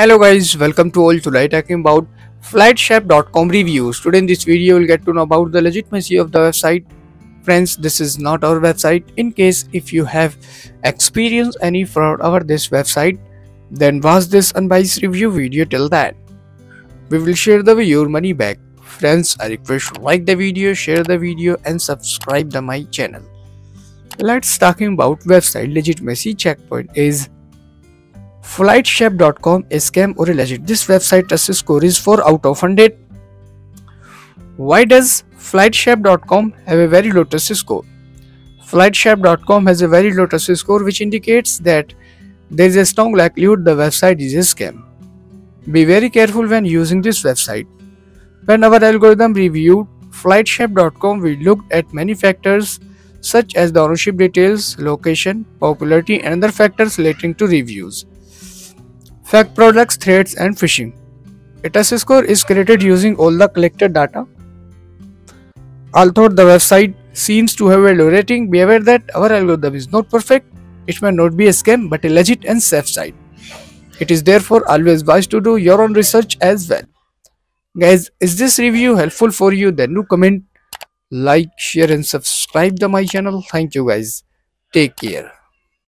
Hello guys, welcome to all today talking about flightshape.com reviews. Today in this video you'll get to know about the legitimacy of the website. Friends, this is not our website. In case if you have experienced any fraud over this website, then watch this unbiased review video till that. We will share the your money back. Friends, I request you like the video, share the video and subscribe to my channel. Let's talking about website legitimacy checkpoint is Flightshape.com is scam or legit. This website trust score is 4 out of 100. Why does Flightshape.com have a very low trust score? Flightshape.com has a very low trust score which indicates that there is a strong likelihood the website is a scam. Be very careful when using this website. When our algorithm reviewed Flightshape.com, we looked at many factors such as the ownership details, location, popularity, and other factors relating to reviews fake products, threats, and phishing. A score is created using all the collected data. Although the website seems to have a low rating, be aware that our algorithm is not perfect. It may not be a scam but a legit and safe site. It is therefore always wise to do your own research as well. Guys, is this review helpful for you? Then do comment, like, share and subscribe to my channel. Thank you guys. Take care.